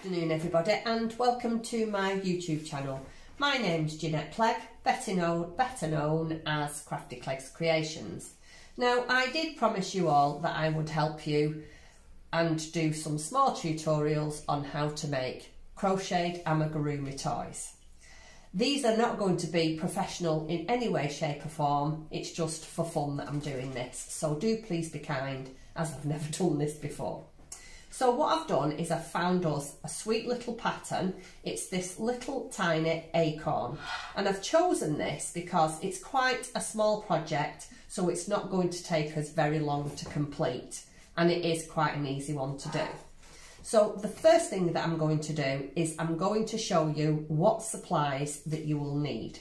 afternoon everybody and welcome to my YouTube channel. My name's Jeanette Clegg, better known, better known as Crafty Clegg's Creations. Now I did promise you all that I would help you and do some small tutorials on how to make crocheted amigurumi toys. These are not going to be professional in any way, shape or form, it's just for fun that I'm doing this. So do please be kind as I've never done this before. So what I've done is I've found us a sweet little pattern. It's this little tiny acorn and I've chosen this because it's quite a small project so it's not going to take us very long to complete and it is quite an easy one to do. So the first thing that I'm going to do is I'm going to show you what supplies that you will need.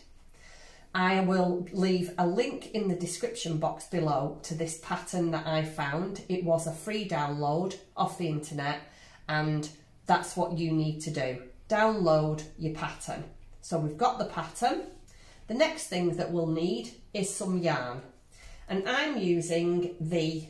I will leave a link in the description box below to this pattern that I found. It was a free download off the internet and that's what you need to do. Download your pattern. So we've got the pattern. The next thing that we'll need is some yarn. And I'm using the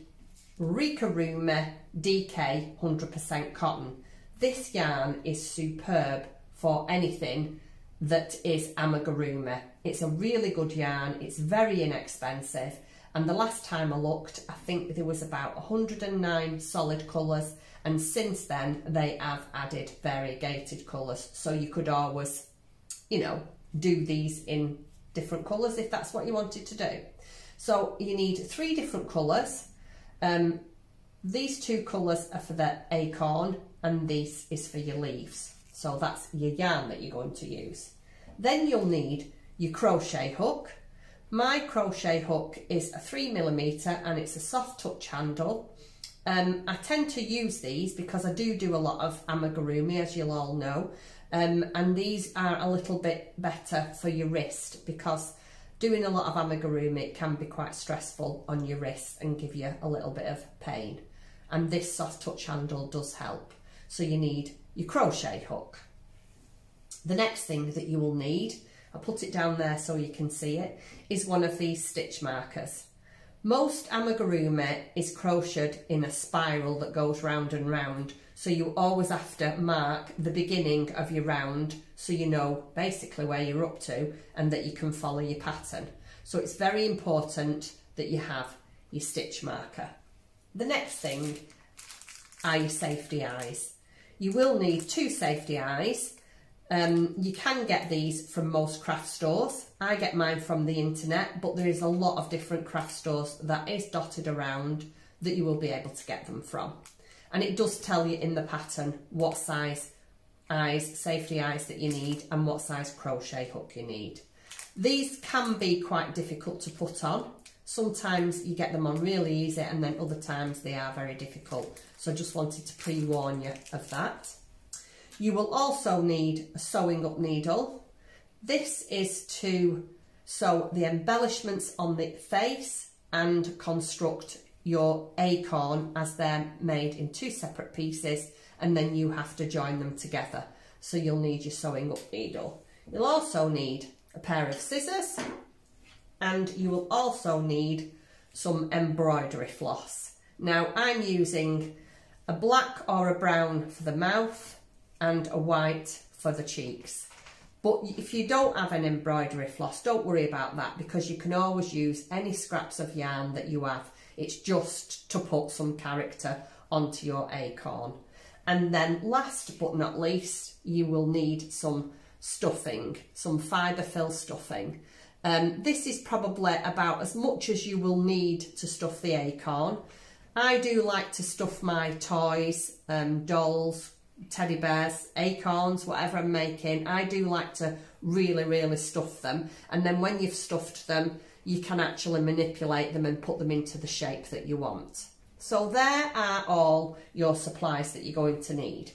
Ricorumi DK 100% cotton. This yarn is superb for anything that is amigurumi. It's a really good yarn, it's very inexpensive and the last time I looked I think there was about 109 solid colours and since then they have added variegated colours so you could always you know do these in different colours if that's what you wanted to do. So you need three different colours. Um, these two colours are for the acorn and this is for your leaves. So that's your yarn that you're going to use. Then you'll need your crochet hook. My crochet hook is a three millimeter and it's a soft touch handle. Um, I tend to use these because I do do a lot of amigurumi as you'll all know um, and these are a little bit better for your wrist because doing a lot of amigurumi can be quite stressful on your wrist and give you a little bit of pain and this soft touch handle does help. So you need your crochet hook. The next thing that you will need, I'll put it down there so you can see it, is one of these stitch markers. Most amigurumi is crocheted in a spiral that goes round and round, so you always have to mark the beginning of your round so you know basically where you're up to and that you can follow your pattern. So it's very important that you have your stitch marker. The next thing are your safety eyes. You will need two safety eyes. Um, you can get these from most craft stores. I get mine from the internet, but there is a lot of different craft stores that is dotted around that you will be able to get them from. And it does tell you in the pattern what size eyes, safety eyes that you need and what size crochet hook you need. These can be quite difficult to put on. Sometimes you get them on really easy and then other times they are very difficult. So I just wanted to pre-warn you of that. You will also need a sewing up needle. This is to sew the embellishments on the face and construct your acorn as they're made in two separate pieces and then you have to join them together. So you'll need your sewing up needle. You'll also need a pair of scissors and you will also need some embroidery floss. Now I'm using a black or a brown for the mouth and a white for the cheeks. But if you don't have an embroidery floss, don't worry about that because you can always use any scraps of yarn that you have. It's just to put some character onto your acorn. And then last but not least, you will need some stuffing, some fibre fill stuffing. Um, this is probably about as much as you will need to stuff the acorn. I do like to stuff my toys, um, dolls, teddy bears, acorns, whatever I'm making. I do like to really, really stuff them. And then when you've stuffed them, you can actually manipulate them and put them into the shape that you want. So there are all your supplies that you're going to need.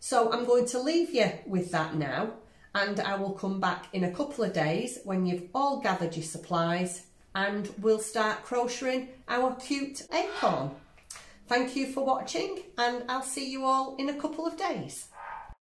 So I'm going to leave you with that now and I will come back in a couple of days when you've all gathered your supplies and we'll start crocheting our cute acorn. Thank you for watching and I'll see you all in a couple of days.